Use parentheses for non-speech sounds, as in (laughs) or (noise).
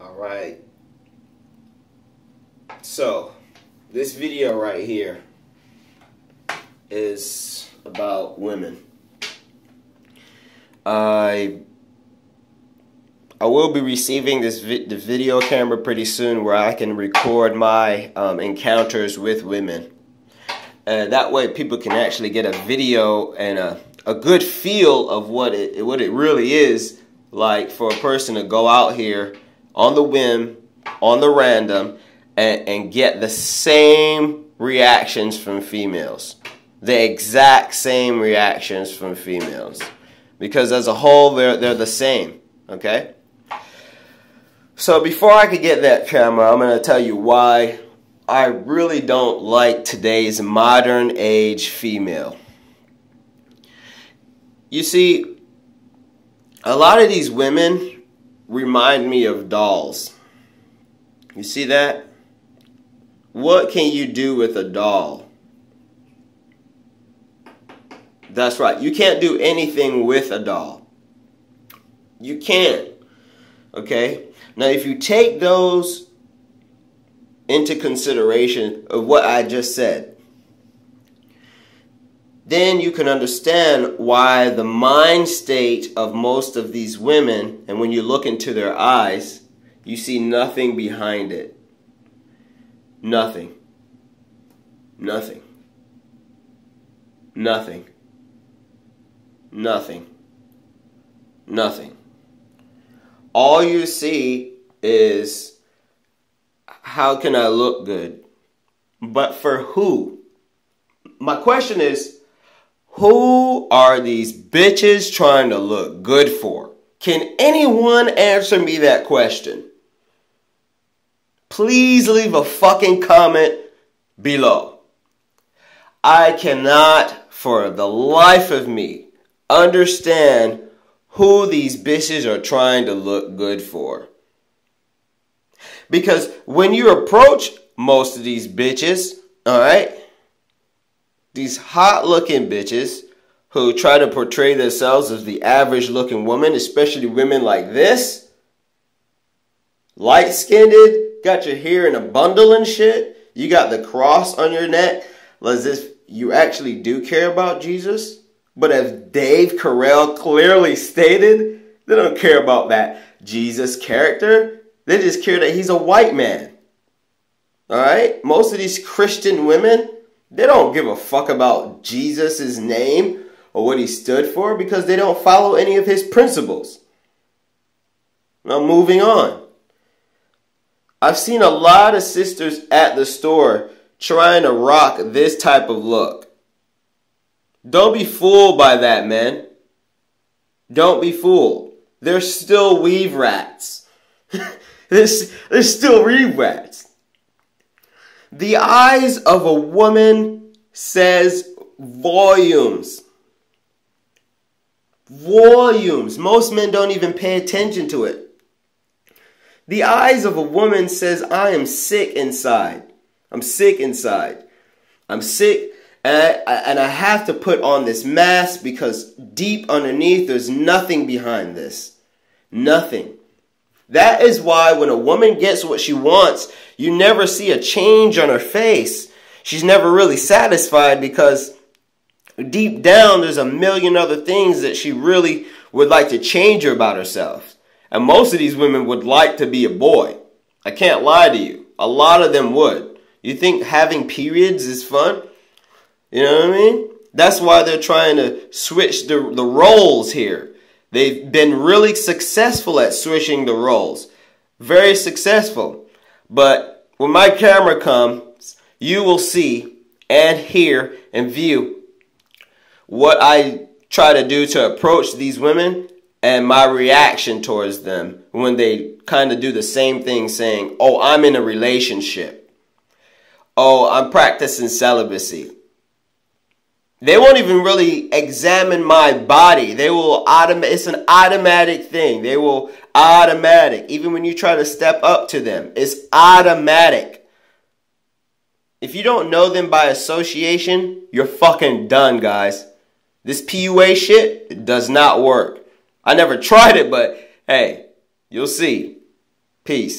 All right. So, this video right here is about women. I I will be receiving this vi the video camera pretty soon where I can record my um, encounters with women. And that way people can actually get a video and a, a good feel of what it what it really is like for a person to go out here on the whim, on the random, and, and get the same reactions from females. The exact same reactions from females. Because as a whole they're they're the same okay? So before I could get that camera I'm going to tell you why I really don't like today's modern age female. You see a lot of these women remind me of dolls you see that what can you do with a doll That's right. You can't do anything with a doll. You can't. Okay? Now, if you take those into consideration of what I just said, then you can understand why the mind state of most of these women, and when you look into their eyes, you see nothing behind it. Nothing. Nothing. Nothing. Nothing. Nothing. All you see is how can I look good? But for who? My question is who are these bitches trying to look good for? Can anyone answer me that question? Please leave a fucking comment below. I cannot, for the life of me, understand who these bitches are trying to look good for. Because when you approach most of these bitches, all right, these hot looking bitches who try to portray themselves as the average looking woman, especially women like this, light skinned, got your hair in a bundle and shit, you got the cross on your neck, as if you actually do care about Jesus. But as Dave Carell clearly stated, they don't care about that Jesus character. They just care that he's a white man. All right? Most of these Christian women, they don't give a fuck about Jesus' name or what he stood for because they don't follow any of his principles. Now, moving on. I've seen a lot of sisters at the store trying to rock this type of look. Don't be fooled by that, man. Don't be fooled. They're still weave rats. (laughs) they're, they're still weave rats. The eyes of a woman says volumes. Volumes. Most men don't even pay attention to it. The eyes of a woman says, I am sick inside. I'm sick inside. I'm sick and I, and I have to put on this mask because deep underneath there's nothing behind this. Nothing. That is why when a woman gets what she wants, you never see a change on her face. She's never really satisfied because deep down there's a million other things that she really would like to change about herself. And most of these women would like to be a boy. I can't lie to you. A lot of them would. You think having periods is fun? You know what I mean? That's why they're trying to switch the, the roles here. They've been really successful at switching the roles. Very successful. But when my camera comes, you will see and hear and view what I try to do to approach these women and my reaction towards them when they kind of do the same thing saying, oh, I'm in a relationship. Oh, I'm practicing celibacy. They won't even really examine my body. They will automatic. It's an automatic thing. They will automatic. Even when you try to step up to them, it's automatic. If you don't know them by association, you're fucking done, guys. This PUA shit does not work. I never tried it, but hey, you'll see. Peace.